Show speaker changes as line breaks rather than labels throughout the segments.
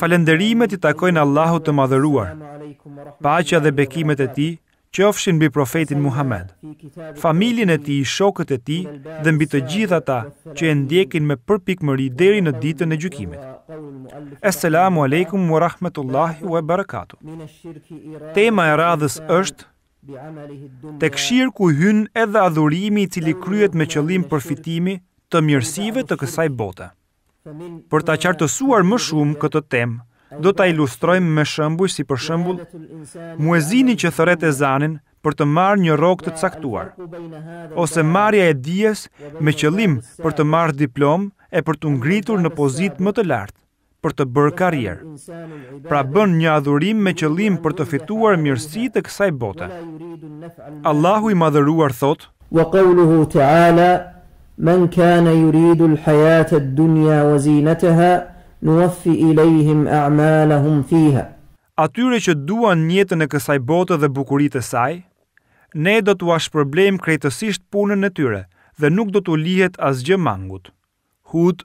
Falënderimet i takojnë Allahut të Madhëruar. Paqja dhe bekimet e Tij qofshin mbi profetin Muhammed, familjen e tij, shokët e tij dhe mbi të gjithë ata që e ndjekin me përpikmëri deri në ditën e gjykimit. Assalamu alaikum wa rahmatullahi wa barakatuh. Tema e radhës është Tek shirku hyn edhe adhurimi i cili kryhet me qëllim përfitimi të mirësive të kësaj bote. Për ta qartësuar më shumë këtë temë, do ta ilustrojmë me shembuj si për shembull muezini që thërret ezanin për të marrë një rrogë të caktuar, ose marrja e dijes me qëllim për të marrë diplomë e për t'u ngritur në pozitë më të lartë, për të bërë karrierë. Pra bën një adhurim me qëllim për të fituar mirësi të kësaj bote. Allahu i madhëruar thotë:
"Wa qawluhu ta'ala Men kana yuridu al-hayata ad-dunya wa zinataha nuwaffi ilayhim a'malahum fiha.
Atyre që duan jetën e kësaj bote dhe bukuritë e saj, Ne do t'ua shpërblejmë krejtësisht punën e tyre dhe nuk do t'u lihet asgjë mangut. Hud,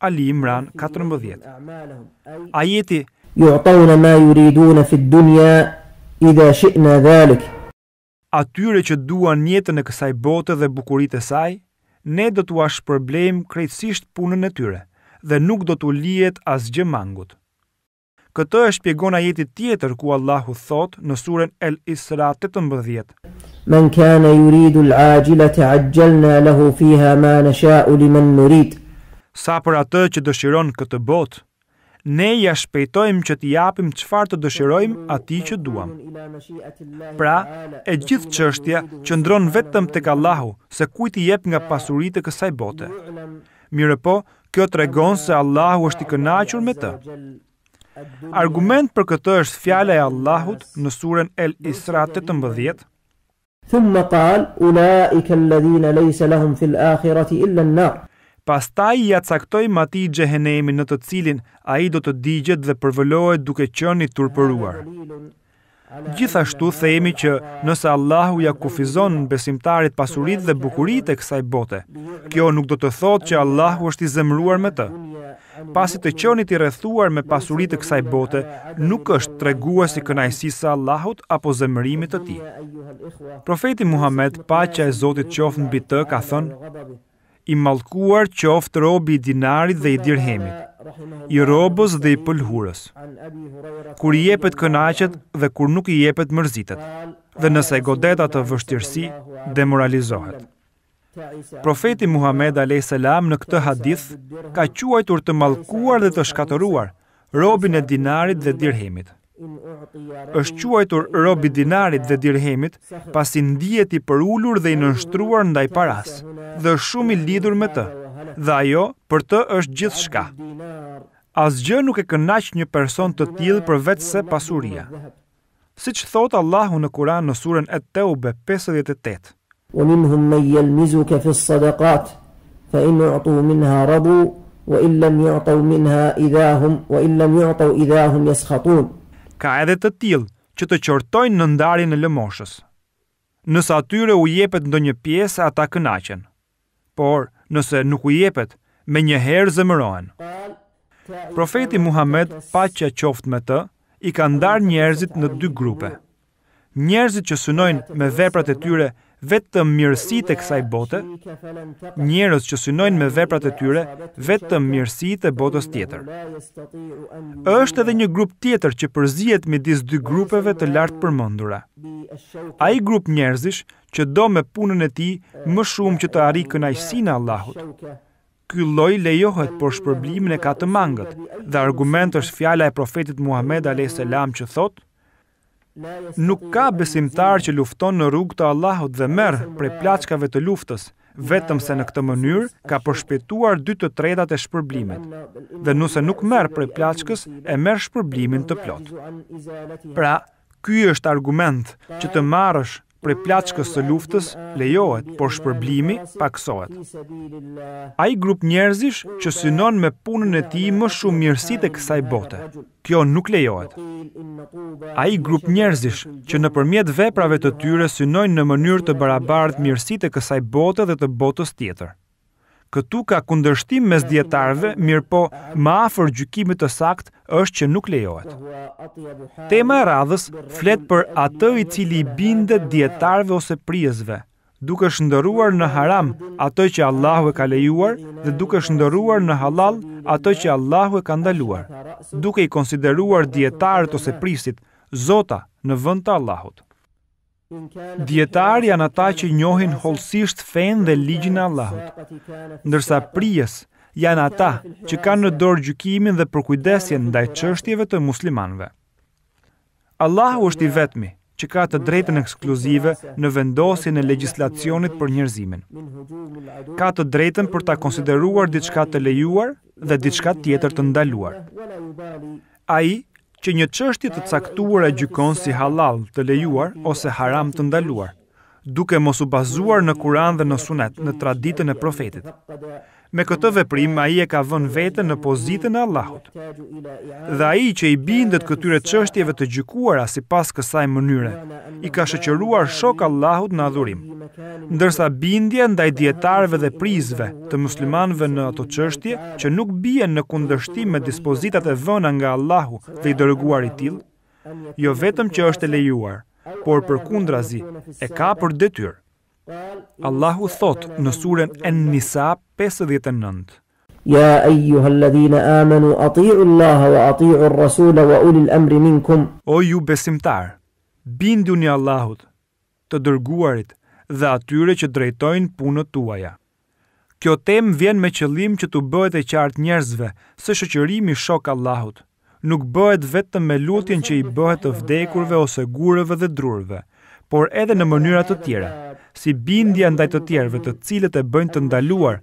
Ali Imran katërmbëdhjetë, ajeti,
Yu'tauna ma yuriduna fi dunya idha shi'na dhalik.
Atyre që duan jetën e kësaj bote dhe bukuritë e saj, Ne do t'ua shpërblejmë krejtësisht punën e tyre dhe nuk do t'u lihet asgjë mangut. Këtë e shpjegon ajeti tjetër ku Allahu thotë në suren El Isra tetëmbëdhjetë.
Men kane yuridu al-ajilata 'ajjalna lahu fiha ma nasha'u liman nurid.
Sa për atë që dëshiron këtë botë, ne ja shpejtojmë që t'i japim çfarë të dëshirojmë atij që duam. Pra, e gjithë çështja qëndron vetëm tek Allahu se kujt i jep nga pasuritë e kësaj bote. Mirëpo, Kjo tregon se Allahu është i kënaqur me të. Argument për këtë është fjala e Allahut në suren El Isra tetëmbëdhjetë.
Thumma qal ulaika alladhina laysa lahum fil akhirati illa an-nar.
Pastaj ia caktojmë atij xhehenemin në të cilin ai do të digjet dhe përvëlohet duke qenë i turpëruar. Gjithashtu themi që nëse Allahu ja kufizon besimtarit pasuritë dhe bukuritë e kësaj bote, kjo nuk do të thotë që Allahu është i zemëruar me të. Pasi të qenit i rrethuar me pasuritë e kësaj bote, nuk është tregues i kënaqësisë së Allahut apo zemërimit të tij. Profeti Muhammed, paqja e Zotit qoftë mbi të, ka thënë: I mallkuar qoftë robi i dinarit dhe i dirhemit, i robës dhe i pëlhurës. Kur i jepet kënaqet dhe kur nuk i jepet mërzitet, dhe nëse e godet atë vështirësi, demoralizohet. Profeti Muhammed a.s. në këtë hadith ka quajtur të mallkuar dhe të shkatërruar, robin e dinarit dhe dirhemit. Është quajtur rob i dinarit dhe dirhemit, pasi ndihet i përulur dhe i nënshtruar ndaj parasë, dhe është shumë i lidhur me të. Dhe ajo për të është gjithçka. Asgjë nuk e kënaq një person të tillë përveçse pasuria. siç thotë Allahu në Kur'an në surën At-Tawbe pesëdhjetë
e tetë. Wa minhum men yalmizuka fi s-sadaqat fa in u'tu minha radu wa in lam yu'tau minha wa in lam yu'tau idha hum yaskhatun.
Ka edhe të tillë që të qortojnë në ndarjen e lëmoshës. Nëse atyre u jepet ndonjë pjesë ata kënaqen, por nëse nuk u jepet, menjëherë zemërohen. Profeti Muhamed, paqja qoftë me të, i ka ndarë njerëzit në dy grupe. Njerëzit që synojnë me veprat e tyre vetëm mirësitë e kësaj bote, njerëz që synojnë me veprat e tyre vetëm mirësitë e botës tjetër. Është edhe një grup tjetër që përzihet midis dy grupeve të lartpërmendura. Ai grup njerëzish që do me punën e tij më shumë që të arrijë kënaqësinë e Allahut. Ky lloj lejohet por shpërblimin e ka të mangët dhe argument është fjala e profetit Muhammed a.s. që thotë, Nuk ka besimtar që lufton në rrugë të Allahut dhe merr prej plaçkave të luftës, vetëm se në këtë mënyrë ka përshpejtuar dy të tretat e shpërblimit. Dhe nëse nuk merr prej plaçkës, e merr shpërblimin të plotë. Pra, ky është argument që të marrësh prej plaçkës së luftës lejohet, por shpërblimi pakësohet. Ai grup njerëzish që synon me punën e tij më shumë mirësitë e kësaj bote. Kjo nuk lejohet. Ai grup njerëzish që nëpërmjet veprave të tyre synojnë në mënyrë të barabartë mirësitë e kësaj bote dhe të botës tjetër. Këtu ka kundërshtim mes dijetarëve, mirëpo më afër gjykimit të saktë është që nuk lejohet. Tema e radhës flet për atë i cili i bindet dijetarëve ose prijësve, duke shndërruar në haram atë që Allahu e ka lejuar dhe duke shndërruar në hallall atë që Allahu e ka ndaluar, duke i konsideruar dijetarët ose prijësit zota në vend të Allahut. Dijetarë janë ata që njohin hollësisht fenë dhe ligjin e Allahut, ndërsa prijës janë ata që kanë në dorë gjykimin dhe përkujdesjen ndaj çështjeve të muslimanëve. Allahu është i vetmi që ka të drejtën ekskluzive në vendosjen e legjislacionit për njerëzimin. Ka të drejtën për ta konsideruar diçka të lejuar dhe diçka tjetër të ndaluar. Ai që një çështje të caktuar e gjykon si hallall, të lejuar, ose haram të ndaluar, duke mos u bazuar në Kur'an dhe në Sunet, në traditën e Profetit. Me këtë veprim ai e ka vënë veten në pozitën e Allahut. Dhe ai që i bindet këtyre çështjeve të gjykuara sipas kësaj mënyre, i ka shoqëruar shok Allahut në adhurim. Ndërsa bindja ndaj dijetarëve dhe prijësve të muslimanëve në ato çështje që nuk bien në kundërshtim me dispozitat e vëna nga Allahu dhe i Dërguari i Tij, jo vetëm që është e lejuar, por përkundrazi e ka për detyrë. Allahu thotë në suren En-Nisa 59.
Ja eyyuhalladhina amanu ati'u Allaha wa ati'u ar-rasula wa ulil amri minkum.
O ju besimtarë, Bindjuni Allahut, të Dërguarit dhe atyre që drejtojnë punët tuaja. Kjo temë vjen me qëllim që t'u bëhet e qartë njerëzve se shoqërimi shok Allahut nuk bëhet vetëm me lutjen që i bëhet të vdekurve ose gurëve dhe drurëve, por edhe në mënyra të tjera, si bindja ndaj të tjerëve të cilët e bëjnë të ndaluar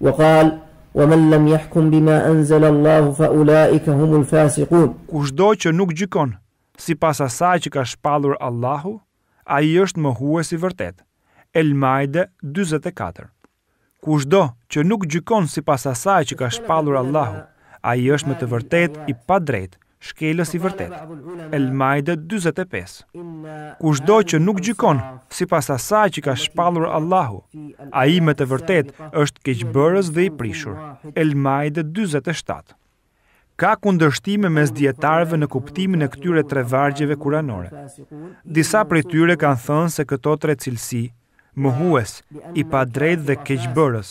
Wa qala, Wa men lem jahkum bima enzele Allahu fa ulaike humul fasikun.
Kushdo që nuk gjykon sipas asaj që ka shpallur Allahu, ai është mohues i vërtetë. El Maide 44. Kushdo që nuk gjykon sipas asaj që ka shpallur Allahu, ai është me të vërtetë i padrejtë Shkelës i vërtetë, El-Maide dyzet e pesë, Kushdo që nuk gjykon sipas asaj që ka shpallur Allahu, ai me të vërtetë është keqbërës dhe i prishur. El-Maide dyzet e shtatë. Ka kundërshtime mes dijetarëve në kuptimin e këtyre tre vargjeve kuranore. Disa prej tyre kanë thënë se këto tre cilësi, mohues, i padrejtë dhe keqbërës,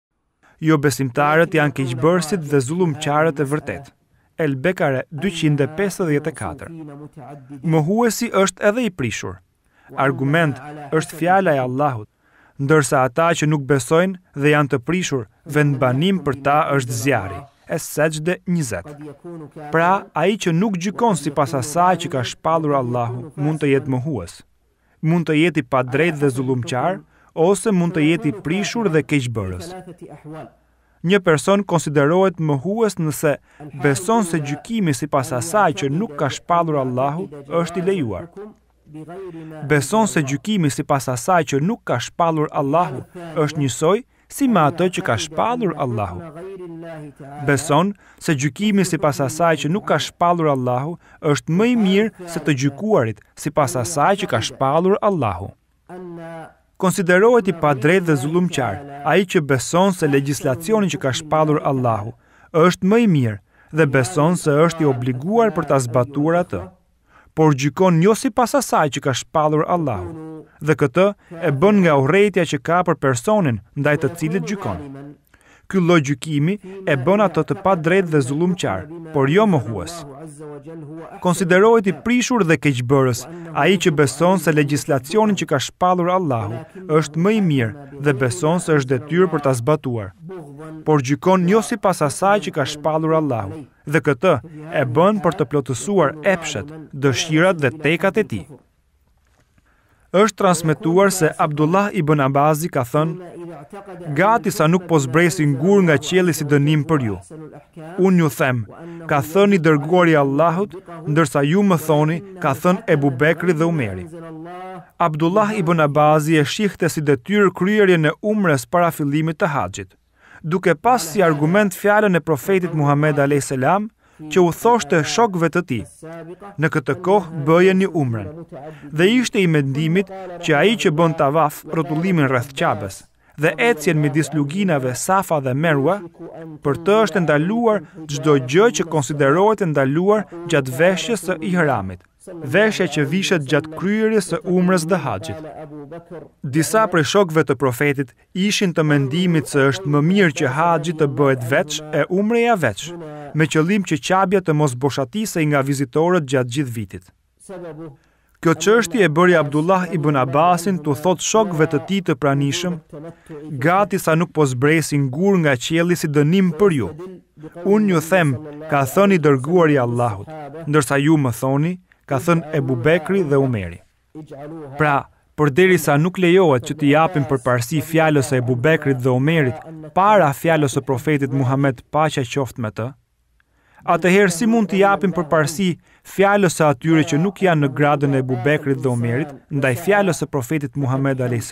Jobesimtarët janë keqbërësit dhe zullumqarët e vërtetë. El Bekare 254. Mohuesi është edhe i prishur. Argument është fjala e Allahut, ndërsa ata që nuk besojnë dhe janë të prishur, vendbanim për ta është zjarri. Es Sexhde 20. Pra, ai që nuk gjykon sipas asaj që ka shpallur Allahu, mund të jetë mohues. mund të jetë i padrejtë dhe zullumqar ose mund të jetë i prishur dhe keqbërës. Një person konsiderohet mohues nëse beson se gjykimi sipas asaj që nuk ka shpallur Allahu është i lejuar. Beson se gjykimi sipas asaj që nuk ka shpallur Allahu është njësoj si me atë që ka shpallur Allahu. Beson se gjykimi sipas asaj që nuk ka shpallur Allahu është më i mirë se të gjykuarit sipas asaj që ka shpallur Allahu. Konsiderohet i padrejtë dhe zullumqar, ai që beson se legjislacioni që ka shpallur Allahu është më i mirë dhe beson se është i obliguar për ta zbatuar atë. por gjykon jo sipas asaj që ka shpallur Allahu, dhe këtë e bën nga urrejtja që ka për personin ndaj të cilit gjykon. Ky lloj gjykimi e bën atë të padrejtë dhe zullumqar, por jo mohues. Konsiderohet i prishur dhe keqbërës ai që beson se legjislacionin që ka shpallur Allahu është më i mirë dhe beson se është detyrë për ta zbatuar, por gjykon jo sipas asaj që ka shpallur Allahu. dhe këtë e bën për të plotësuar epshet, dëshirat dhe tekat e tij. Është transmetuar se Abdullah ibn Abazi ka thënë: "Gati sa nuk po zbresin gurë nga qielli si dënim për ju. Unë ju them, ka thënë i dërguari i Allahut, ndërsa ju më thoni, ka thënë Ebu Bekri dhe Umeri." Abdullah ibn Abazi e shihte si detyrë kryerjen e umres para fillimit të haxhit. duke pas si argument fjalën e profetit Muhammed a.s. që u thoshte shokëve të tij, në këtë kohë bëjeni umren, dhe ishte i mendimit që ai që bën tavaf rrotullimin rreth qabes, dhe ecjen midis luginave Safa dhe Merua, për të është e ndaluar çdo gjë që konsiderohet e ndaluar gjatë veshjes së ihramit. veshja që vishet gjatë kryerjes së umrës dhe haxhit. Disa prej shokëve të profetit ishin të mendimit se është më mirë që haxhi të bëhet veç e umreja veç, me qëllim që qabja të mos boshatisej nga vizitorët gjatë gjithë vitit. Kjo çështje e bëri Abdullah ibn Abbasin t'u thotë shokëve të tij të pranishëm, gati sa nuk po zbresin gurë nga qielli si dënim për ju. Unë ju them, ka thënë i dërguari i Allahut, ndërsa ju më thoni, ka thënë Ebu Bekri dhe Omeri. Pra, përderisa nuk lejohet që t'i japim përparësi fjalës së Ebu Bekrit dhe Omerit para fjalës së profetit Muhammed paqja qoftë me të, atëherë si mund t'i japim përparësi fjalës së atyre që nuk janë në gradën e Ebu Bekrit dhe Omerit ndaj fjalës së profetit Muhammed a.s.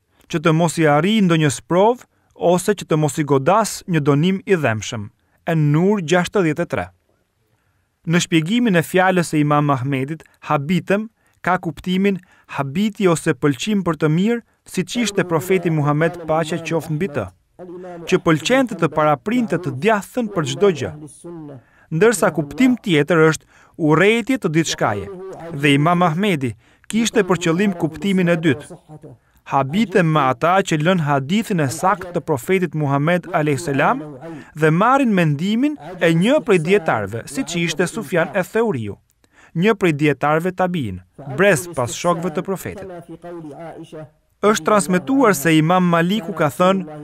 që të mos i arrijë ndonjë sprovë ose që të mos i godasë një dënim i dhembshëm, En-Nur gjashtëdhjetë e tre. Në shpjegimin e fjalës së Imam Ahmedit, habitem ka kuptimin habiti ose pëlqim për të mirë, siç ishte Profeti Muhamed paqja qoftë mbi të. që pëlqente të paraprinte të djathtën për çdo gjë. Ndërsa kuptim tjetër është urrejtje të diçkaje. Dhe Imam Ahmedi kishte për qëllim kuptimin e dytë. Habitem me ata që lënë hadithin e saktë të profetit Muhammed alayhis salam dhe marrin mendimin e një prej dijetarëve, siç ishte Sufjan e Theuriu një prej dijetarëve tabiinë, brez pas shokëve të profetit. Është transmetuar se Imam Maliku ka thënë,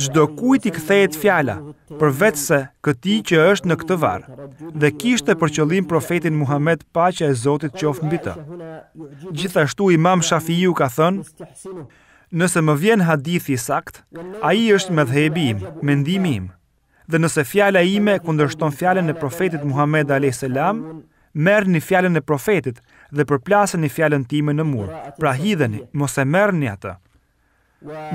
çdokujt i kthehet fjala, përveçse këtij që është në këtë varr, dhe kishte për qëllim profetin Muhammed paqja e Zotit qoftë mbi të. Gjithashtu Imam Shafiu ka thënë, nëse më vjen hadithi i saktë, ai është medhhebi im, mendimi im. Dhe nëse fjala ime kundërshton fjalën e profetit Muhammed alayhis salam, merrni fjalën e profetit dhe përplaseni fjalën time në mur. Pra hidheni, mos e merrni atë.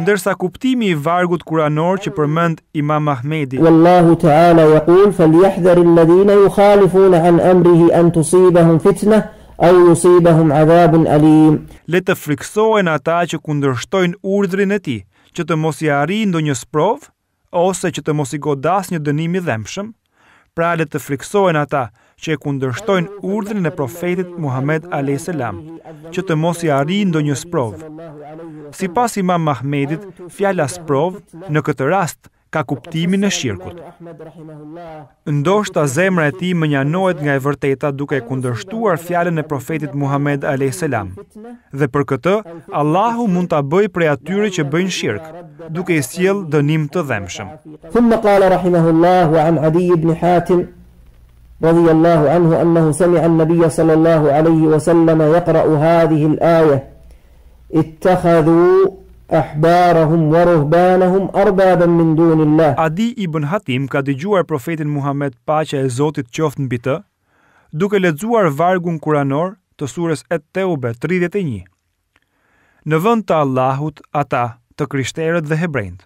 Ndërsa kuptimi i vargut kuranor që përmend Imam Ahmedi,
Wallahu ta'ala yaqul falyahdhar alladhina yukhalifun an amrihi an tusibahum fitna aw yusibahum adhabun alim.
Le të frikësohen ata që kundërshtojnë urdhrin e tij, që të mos i arrijë ndonjë sprovë ose që të mos i godasë një dënim i dhembshëm, pra le të frikësohen ata që e kundërshtojnë urdhrin e Profetit Muhamed alejhi selam, që të mos i arrijë ndonjë sprovë. Sipas Imam Ahmedit, fjala sprovë në këtë rast ka kuptimin e shirkut. Ndoshta zemra e tij mënjanohet nga e vërteta duke kundërshtuar fjalën e profetit Muhammed alayhis salam. Dhe për këtë, Allahu mund ta bëjë prej atyre që bëjnë shirk, duke i sjellë dënim të dhembshëm.
Thumma qala rahimahullah wa an Adi ibn Hatim radiyallahu anhu annahu sami'a an-nabiy sallallahu alayhi wa sallam yaqra'u hadhihi al-ayah Ittakhadhu ahbarahum wa ruhbanahum arbaban min dunillah.
Adi ibn Hatim ka dëgjuar Profetin Muhamed paqja e Zotit qoftë mbi të, duke lexuar vargun kuranor të Surës At-Tewbe tridhjetë e një, Në vend të Allahut, ata, të krishterët dhe hebrenjtë,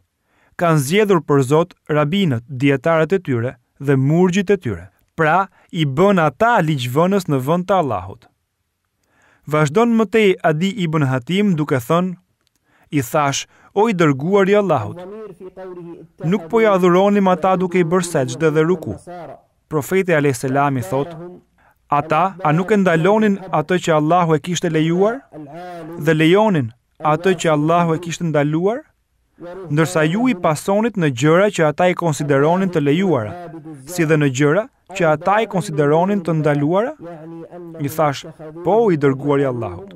kanë zgjedhur për zot rabinët, dijetarët e tyre dhe murgjit e tyre. Pra, i bënë ata ligjvënës në vend të Allahut. Vazhdon më tej Adi ibn Hatim duke thënë, i thashë, o i dërguar i Allahut, nuk po i adhuronim ata duke i bërë sexhde dhe ruku. Profeti a.s. i thotë, ata a nuk e ndalonin atë që Allahu e kishte lejuar dhe lejonin atë që Allahu e kishte ndaluar? ndërsa ju i pasonit në gjëra që ata i konsideronin të lejuara, si dhe në gjëra që ata i konsideronin të ndaluara? I thashë, po, o i dërguar i Allahut.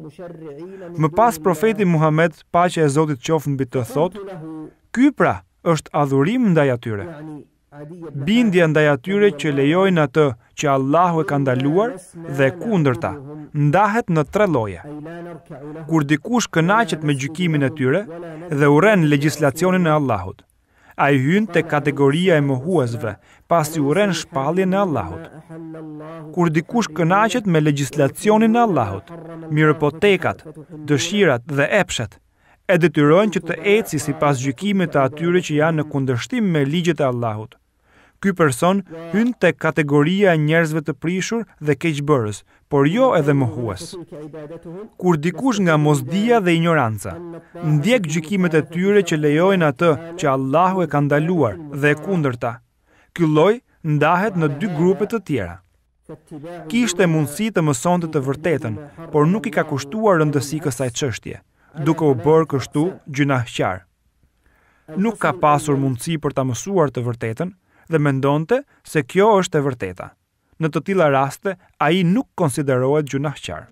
Më pas profeti Muhammed, paqja e Zotit qoftë mbi të, thotë, "Ky pra është adhurim ndaj atyre." Bindja ndaj atyre që lejojnë atë që Allahu e ka ndaluar dhe e kundërta ndahet në tre lloje. Kur dikush kënaqet me gjykimin e tyre dhe urren legjislacionin e Allahut, ai hyn te kategoria e mohuesve, pasi urren shpalljen e Allahut. Kur dikush kënaqet me legjislacionin e Allahut, mirëpo tekat, dëshirat dhe epshet, e detyrojnë që të eci sipas gjykimit të atyre që janë në kundërshtim me ligjet e Allahut. Ky person hyn tek kategoria e njerëzve të prishur dhe keqbërës, por jo edhe mohues. Kur dikush nga mosdija dhe injoranca ndjek gjykimet e tyre që lejojnë atë që Allahu e ka ndaluar dhe e kundërta, ky lloj ndahet në dy grupe të tjera. Kishte mundësi të mësonte të vërtetën, por nuk i ka kushtuar rëndësi kësaj çështje, duke u bërë kështu gjynahqar. Nuk ka pasur mundësi për ta mësuar të vërtetën dhe mendonte se kjo është e vërteta. Në të tilla raste ai nuk konsiderohet gjynahqar.